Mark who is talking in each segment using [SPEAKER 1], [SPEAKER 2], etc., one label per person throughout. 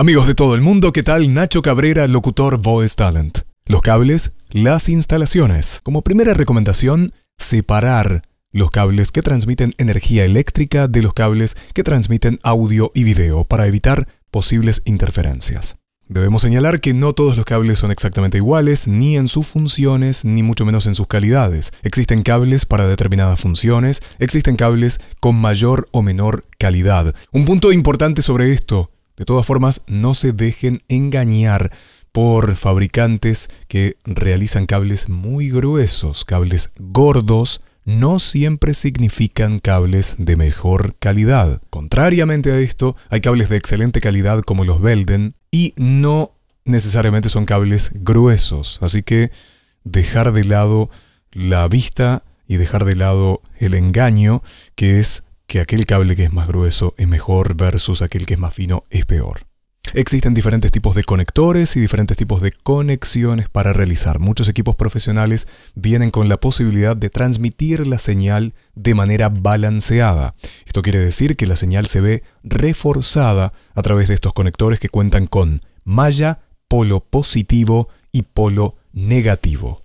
[SPEAKER 1] Amigos de todo el mundo, ¿qué tal? Nacho Cabrera, locutor Voice Talent. Los cables, las instalaciones. Como primera recomendación, separar los cables que transmiten energía eléctrica de los cables que transmiten audio y video para evitar posibles interferencias. Debemos señalar que no todos los cables son exactamente iguales, ni en sus funciones, ni mucho menos en sus calidades. Existen cables para determinadas funciones, existen cables con mayor o menor calidad. Un punto importante sobre esto, de todas formas, no se dejen engañar por fabricantes que realizan cables muy gruesos, cables gordos, no siempre significan cables de mejor calidad. Contrariamente a esto, hay cables de excelente calidad como los Belden, y no necesariamente son cables gruesos. Así que dejar de lado la vista y dejar de lado el engaño, que es que aquel cable que es más grueso es mejor versus aquel que es más fino es peor. Existen diferentes tipos de conectores y diferentes tipos de conexiones para realizar. Muchos equipos profesionales vienen con la posibilidad de transmitir la señal de manera balanceada. Esto quiere decir que la señal se ve reforzada a través de estos conectores que cuentan con malla, polo positivo y polo negativo.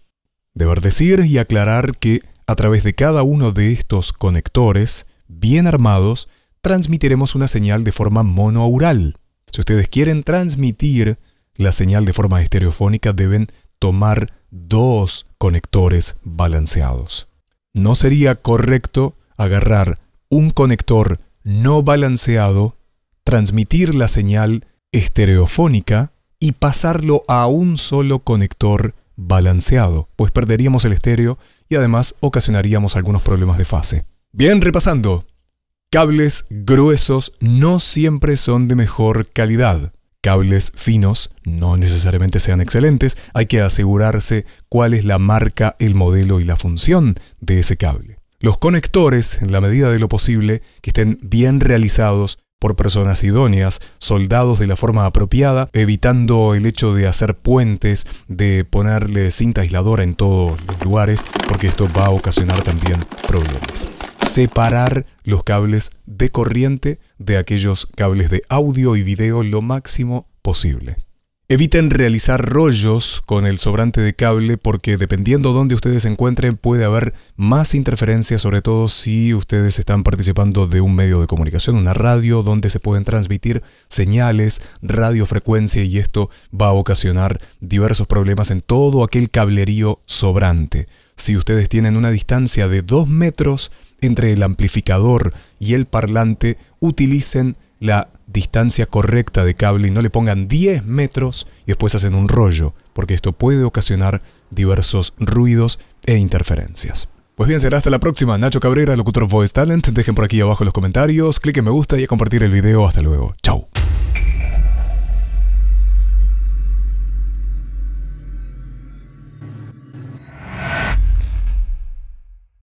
[SPEAKER 1] Deber decir y aclarar que a través de cada uno de estos conectores, bien armados, transmitiremos una señal de forma monoaural. Si ustedes quieren transmitir la señal de forma estereofónica, deben tomar dos conectores balanceados. No sería correcto agarrar un conector no balanceado, transmitir la señal estereofónica y pasarlo a un solo conector balanceado, pues perderíamos el estéreo y además ocasionaríamos algunos problemas de fase. Bien, repasando. Cables gruesos no siempre son de mejor calidad. Cables finos no necesariamente sean excelentes, hay que asegurarse cuál es la marca, el modelo y la función de ese cable. Los conectores, en la medida de lo posible, que estén bien realizados por personas idóneas, soldados de la forma apropiada, evitando el hecho de hacer puentes, de ponerle cinta aisladora en todos los lugares, porque esto va a ocasionar también problemas separar los cables de corriente de aquellos cables de audio y video lo máximo posible. Eviten realizar rollos con el sobrante de cable porque dependiendo dónde ustedes se encuentren puede haber más interferencia, sobre todo si ustedes están participando de un medio de comunicación, una radio donde se pueden transmitir señales, radiofrecuencia y esto va a ocasionar diversos problemas en todo aquel cablerío sobrante. Si ustedes tienen una distancia de 2 metros entre el amplificador y el parlante, utilicen la distancia correcta de cable y no le pongan 10 metros y después hacen un rollo, porque esto puede ocasionar diversos ruidos e interferencias. Pues bien, será hasta la próxima. Nacho Cabrera, locutor Voice Talent. Dejen por aquí abajo los comentarios, cliquen me gusta y a compartir el video. Hasta luego. Chao.